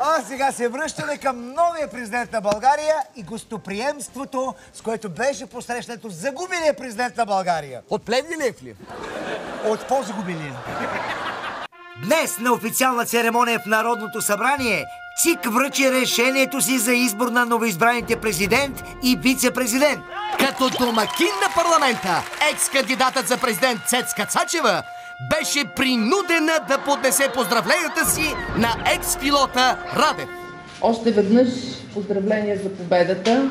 А сега се връщаме към новия президент на България и гостоприемството, с което беше посрещнато загубилия президент на България. От Плевнилиев ли? От по-загубилия. Днес на официална церемония в Народното събрание ЦИК връчи решението си за избор на новоизбраните президент и вице-президент. Като домакин на парламента, екс-кандидатът за президент Цецка Цачева беше принудена да поднесе поздравленията си на екс-пилота Радев. Още веднъж поздравление за победата,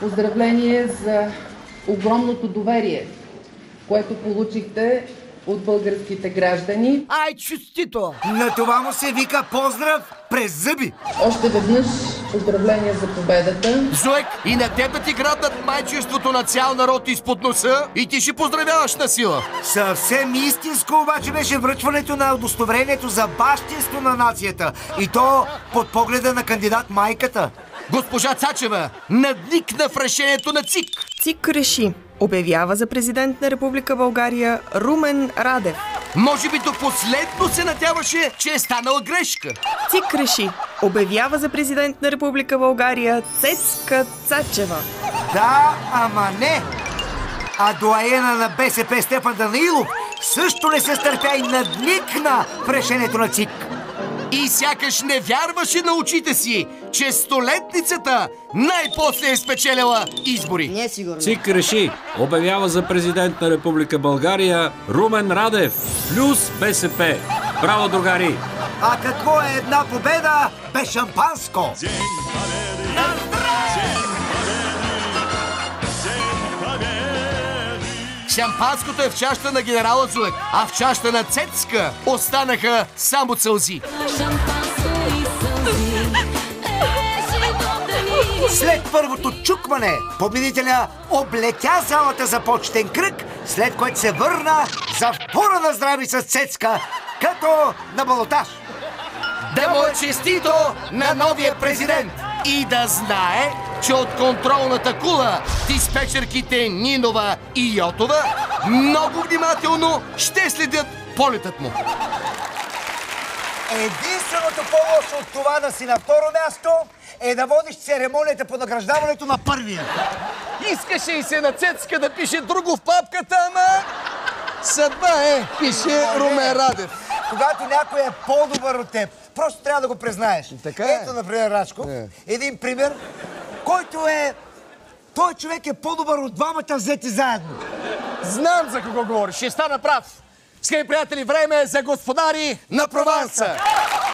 поздравление за огромното доверие, което получихте от българските граждани. Ай, честито! На това му се вика поздрав през зъби. Още веднъж поздравление за победата. Зоек, и на тебе ти грабнат майчеството на цял народ изпод носа и ти ще поздравяваш на сила. Съвсем истинско обаче беше връчването на удостоверението за бащинство на нацията. И то под погледа на кандидат майката. Госпожа Цачева надникна в решението на ЦИК. ЦИК реши. Обявява за президент на Република България Румен Радев. Може би до последно се надяваше, че е станала грешка. ЦИК реши. Обявява за президент на Република България Цецка Цачева. Да, ама не. А доаена на БСП Стефан Данаилов също не се стърпя и надникна в решението на ЦИК. И сякаш не вярваше на очите си, че столетницата най-после е спечелила избори. Не е сигурно. ЦИК реши. Обявява за президент на Република България Румен Радев плюс БСП. Браво, другари! А какво е една победа без шампанско? Шампанското е в чашата на генерала Зуек, а в чашата на Цецка останаха само цълзи. След първото чукване, победителя облетя залата за почетен кръг, след което се върна за втора на здрави с Цецка, като на балотаж. Е честито на новия президент и да знае, че от контролната кула диспетчерките Нинова и Йотова много внимателно ще следят полетът му. Единственото по-лошо от това да си на второ място е да водиш церемонията по награждаването на първия. Искаше и се на Цецка да пише друго в папката, ама... Съдба е, пише Румен Радев. Когато някой е по-добър от теб, просто трябва да го признаеш. Така е. Ето, например, Рачко, Е. един пример, който е... Той човек е по-добър от двамата взети заедно. Знам за кого говориш, ще стана прав. Скъпи приятели, време е за господари на Прованса.